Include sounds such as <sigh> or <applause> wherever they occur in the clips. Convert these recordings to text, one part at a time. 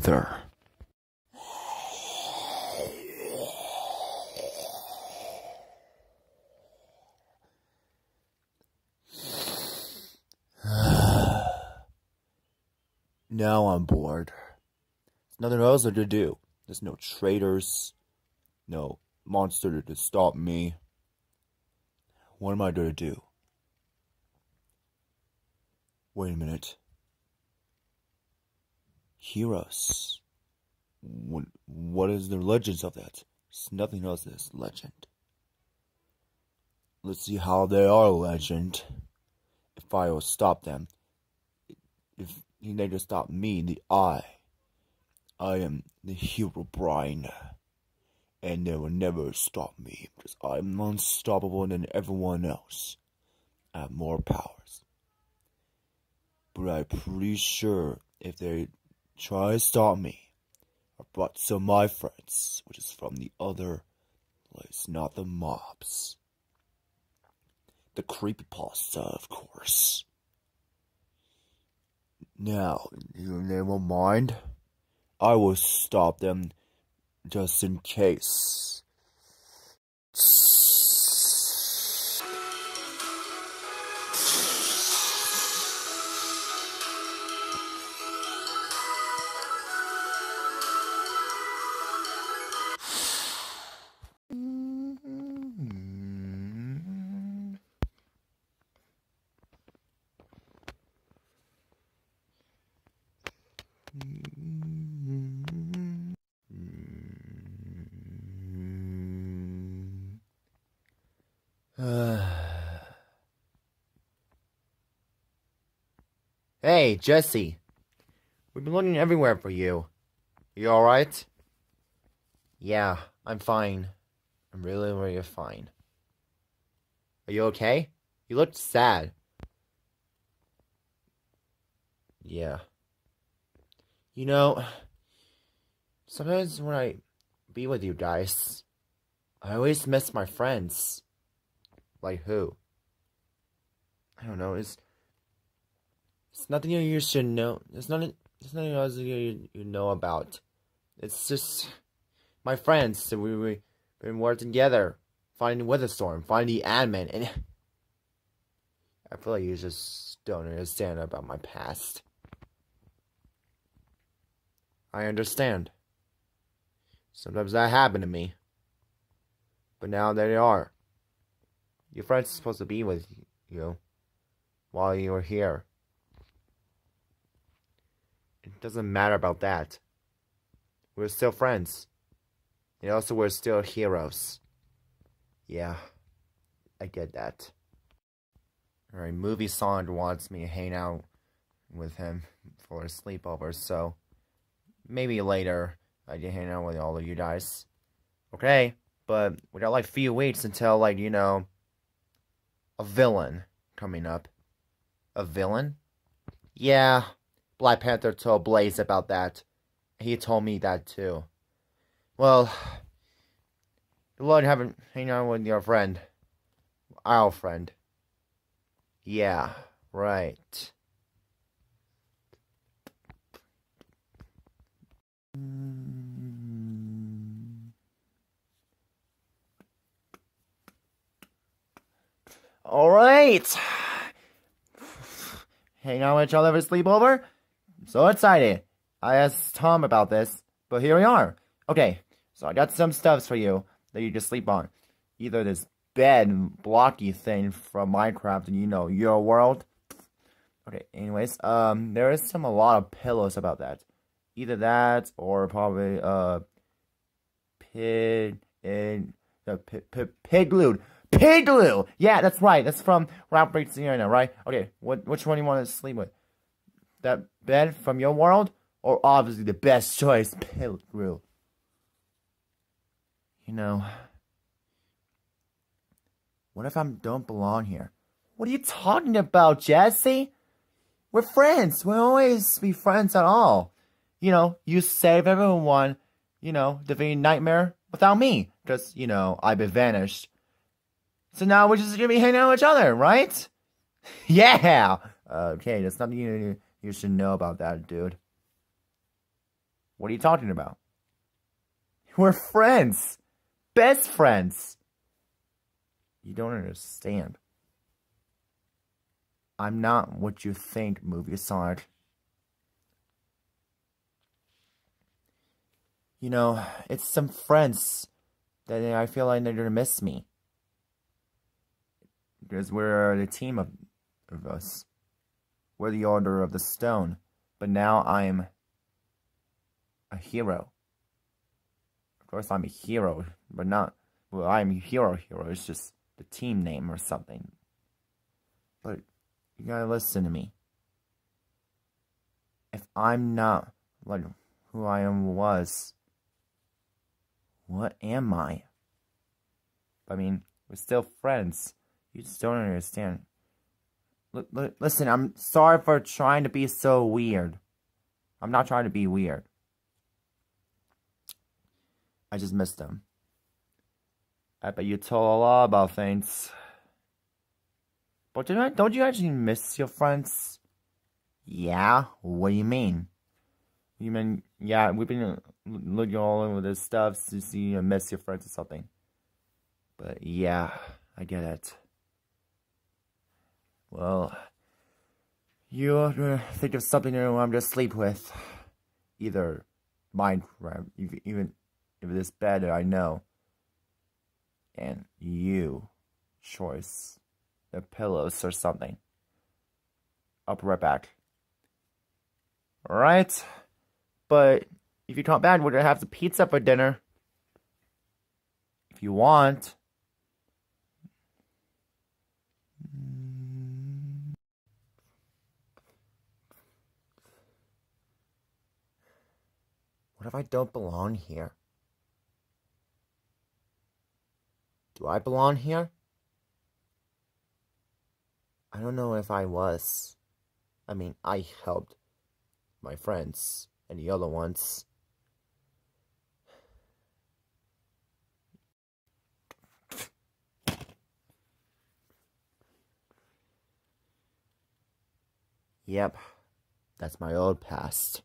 the nether. now I'm bored. There's nothing else to do. There's no traitors, no monster to stop me. What am I going to do? Wait a minute. Heroes. What, is the legends of that? There's nothing else that's legend. Let's see how they are legend. If I will stop them. If they just stop me, the I. I am the Herobrine. And they will never stop me because I'm unstoppable than everyone else. I have more powers. But I'm pretty sure if they try to stop me, I brought some my friends, which is from the other place, not the mobs. The creepypasta, of course. Now, they won't mind. I will stop them just in case. Hey, Jesse. We've been looking everywhere for you. You alright? Yeah, I'm fine. I'm really, really fine. Are you okay? You looked sad. Yeah. You know, sometimes when I be with you guys, I always miss my friends. Like who? I don't know. It's nothing you should know. It's nothing. It's nothing else you you know about. It's just my friends. So we we been working together, finding Weatherstorm, finding the admin, and <sighs> I feel like you just don't understand about my past. I understand. Sometimes that happened to me. But now there they are. Your friends are supposed to be with you while you're here. Doesn't matter about that. We're still friends. And also we're still heroes. Yeah, I get that. Alright, Movie Sonic wants me to hang out with him for a sleepover, so maybe later I can hang out with all of you guys. Okay, but we got like a few weeks until like, you know, a villain coming up. A villain? Yeah, Black Panther told Blaze about that. He told me that too. Well, luck having hang out with your friend. Our friend. Yeah, right. All right. <sighs> Hang out with other for sleepover? So excited. I asked Tom about this, but here we are. Okay, so I got some stuffs for you that you can sleep on. Either this bed blocky thing from Minecraft and you know, your world. Okay, anyways, um, there is some, a lot of pillows about that. Either that, or probably, uh, pig, and, uh, pig, glued. Pigloo! Yeah, that's right. That's from Ralph Breaks the Internet, right? Okay, what which one do you want to sleep with? That bed from your world? Or obviously the best <laughs> choice, Pigloo. You know, what if I don't belong here? What are you talking about, Jesse? We're friends. We'll always be friends at all. You know, you save everyone, you know, defeating Nightmare without me. Because, you know, I've been vanished. So now we're just gonna be hanging out with each other, right? <laughs> yeah! Okay, that's nothing you, you should know about that, dude. What are you talking about? <laughs> We're friends. Best friends. You don't understand. I'm not what you think, movie star. You know, it's some friends that I feel like they're gonna miss me. Because we're the team of, of us. We're the Order of the Stone. But now I'm a hero. Of course, I'm a hero, but not. Well, I'm a hero hero. It's just the team name or something. But you gotta listen to me. If I'm not like who I am was, what am I? I mean, we're still friends. You just don't understand. Listen, I'm sorry for trying to be so weird. I'm not trying to be weird. I just missed them. I bet you told a lot about things. But don't, I, don't you actually miss your friends? Yeah? What do you mean? You mean, yeah, we've been uh, looking all over this stuff to see you miss your friends or something. But yeah, I get it. Well, you uh, think of something new I'm just sleep with. Either Minecraft, even if it is better, I know. And you, choice, the pillows or something. I'll be right back. Alright, but if you come back, we're gonna have the pizza for dinner. If you want. What if I don't belong here? Do I belong here? I don't know if I was. I mean, I helped my friends and the other ones. Yep, that's my old past.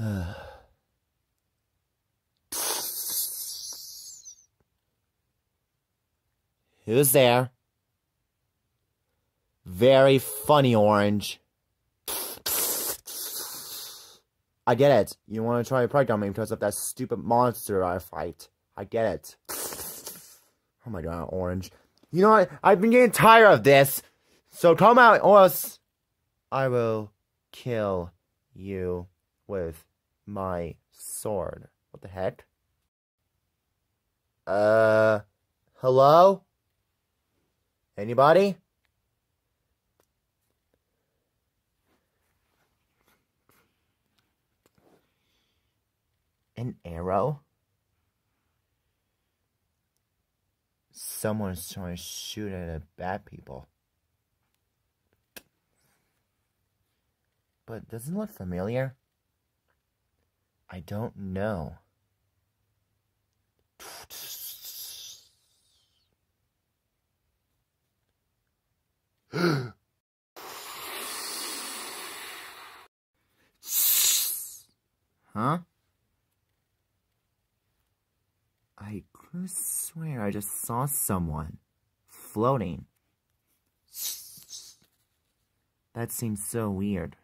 <sighs> Who's there? Very funny, Orange. I get it. You want to try to prank on me because of that stupid monster I fight. I get it. Oh my god, Orange. You know what? I've been getting tired of this. So come out or else I will kill you with my sword. What the heck? Uh, hello? Anybody? An arrow? Someone's trying to shoot at bad people. But doesn't look familiar? I don't know. huh? I could swear I just saw someone floating. That seems so weird.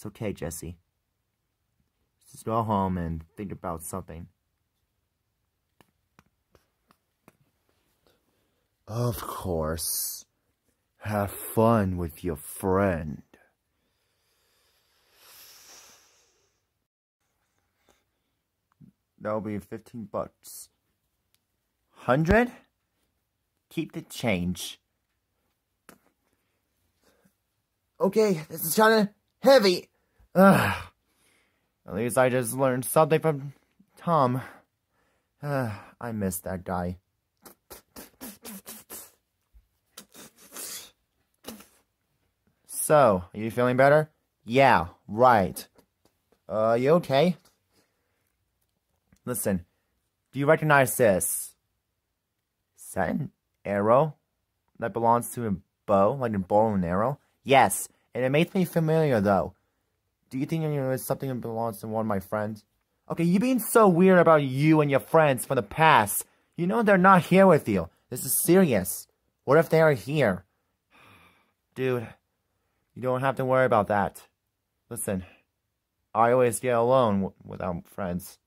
It's okay, Jesse. Just go home and think about something. Of course. Have fun with your friend. That'll be 15 bucks. 100? Keep the change. Okay, this is kind of heavy. Ugh. At least I just learned something from Tom. I miss that guy. So, are you feeling better? Yeah, right. Uh, you okay? Listen, do you recognize this? Is that an arrow that belongs to a bow, like a bow and arrow? Yes, and it makes me familiar though. Do you think you know, it's something that belongs to one of my friends? Okay, you being so weird about you and your friends from the past. You know they're not here with you. This is serious. What if they are here? <sighs> Dude, you don't have to worry about that. Listen, I always get alone without friends.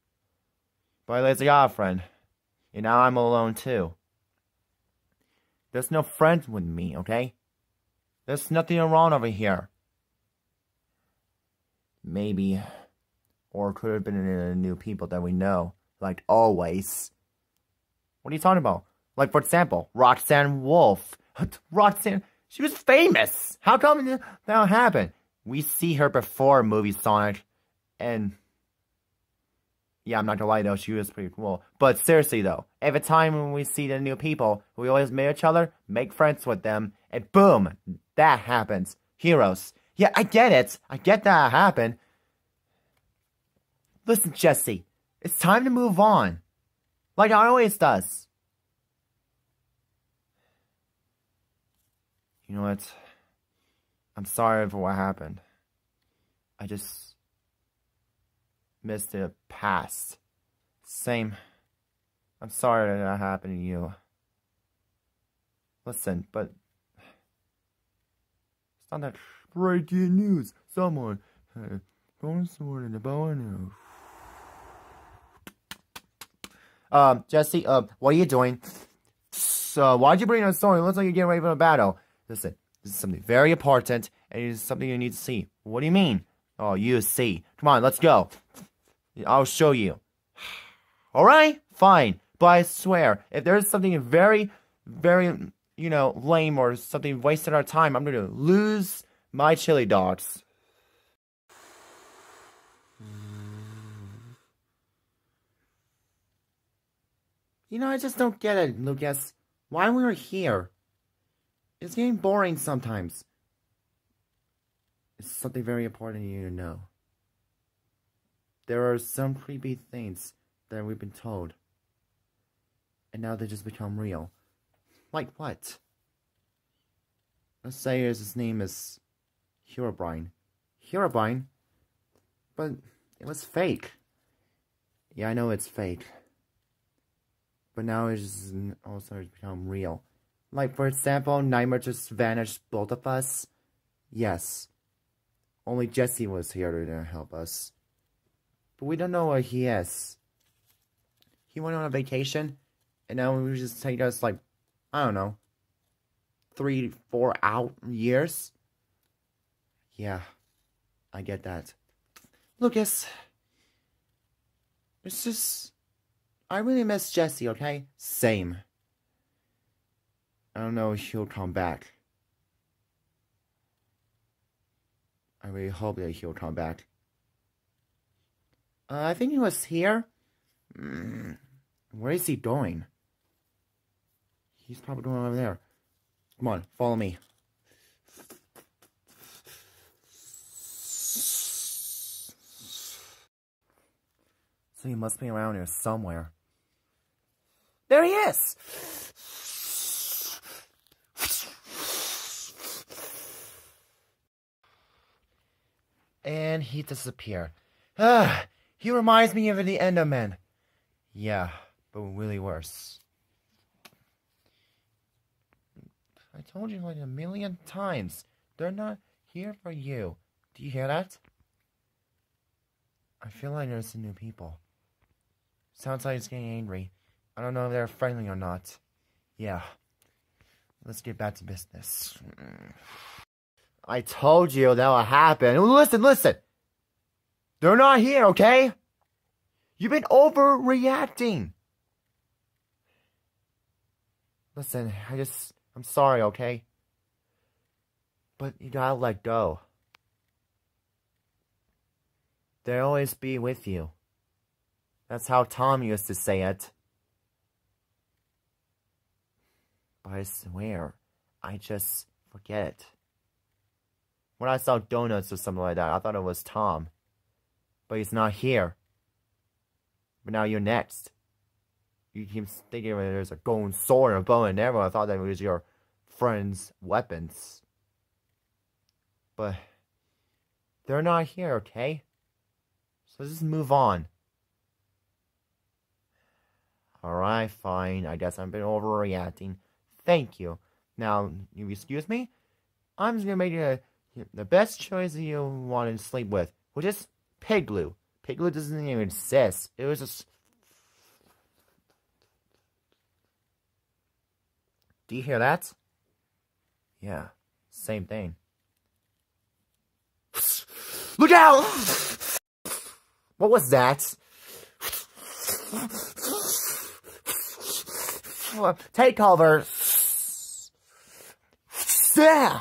But I got a friend. And now I'm alone too. There's no friends with me, okay? There's nothing wrong over here. Maybe. Or could have been uh, new people that we know. Like always. What are you talking about? Like, for example, Roxanne Wolf. <laughs> Roxanne, she was famous. How come that happened? We see her before movie Sonic. And yeah, I'm not gonna lie though, she was pretty cool. But seriously though, every time when we see the new people, we always meet each other, make friends with them, and boom, that happens. Heroes. Yeah, I get it. I get that happened. Listen, Jesse, it's time to move on. Like I always does. You know what? I'm sorry for what happened. I just missed the past. Same. I'm sorry that, that happened to you. Listen, but it's not that breaking news. Someone had a sword in the bow and. Um, Jesse, uh, what are you doing? So, why'd you bring a sword? It looks like you're getting ready for a battle. Listen, this is something very important, and it is something you need to see. What do you mean? Oh, you see. Come on, let's go. I'll show you. <sighs> Alright, fine. But I swear, if there's something very, very, you know, lame or something wasted our time, I'm gonna lose my chili dogs. You know, I just don't get it, Lucas. Why we're here? It's getting boring sometimes. It's something very important you to know. There are some creepy things that we've been told. And now they just become real. Like what? Let's say his name is Herobrine. Herobrine? But it was fake. Yeah, I know it's fake. But now it's also become real. Like, for example, Nightmare just vanished both of us. Yes. Only Jesse was here to help us. But we don't know where he is. He went on a vacation, and now we just take us like, I don't know, three, four out years. Yeah, I get that. Lucas, it's just, I really miss Jesse, okay? Same. I don't know if he'll come back. I really hope that he'll come back. Uh, I think he was here. Mm, where is he going? He's probably going over there. Come on, follow me. So he must be around here somewhere. There he is! And he disappeared. Ah, he reminds me of the Enderman. Yeah, but really worse. I told you like a million times. They're not here for you. Do you hear that? I feel like there's some new people. Sounds like it's getting angry. I don't know if they're friendly or not. Yeah. Let's get back to business. I told you that would happen. Listen, listen. They're not here, okay? You've been overreacting. Listen, I just, I'm sorry, okay? But you gotta let go. They'll always be with you. That's how Tom used to say it. But I swear, I just forget it. When I saw donuts or something like that, I thought it was Tom but he's not here. But now you're next. You keep thinking there's a golden sword and a bow and arrow. I thought that was your friends' weapons. But they're not here, okay? So let's just move on. Alright, fine. I guess I've been overreacting. Thank you. Now, you excuse me? I'm just gonna make you the best choice you want to sleep with, which is Pigloo. Pig glue doesn't even exist. It was just. Do you hear that? Yeah, same thing. Look out! What was that? Take cover. Yeah.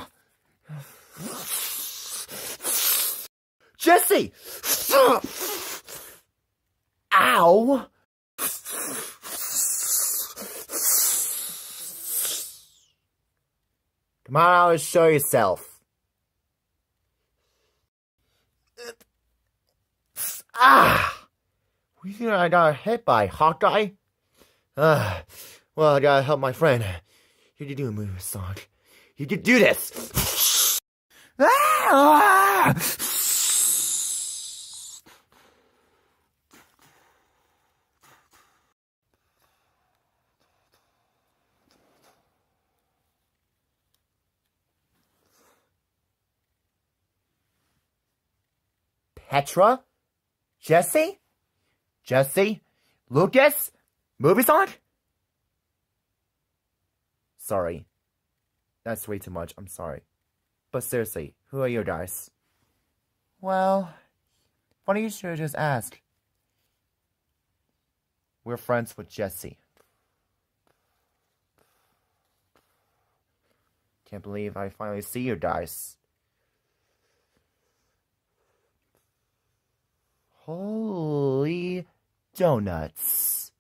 Jesse! Ow! Come on, show yourself. Ah! I got hit by Hawkeye? Ah, well, I gotta help my friend. You can do a move, Sonic. You can do this! Petra? Jesse? Jesse? Lucas? Movie Sonic? Sorry. That's way too much. I'm sorry. But seriously, who are you guys? Well, why don't you just ask? We're friends with Jesse. Can't believe I finally see you dice. Holy donuts.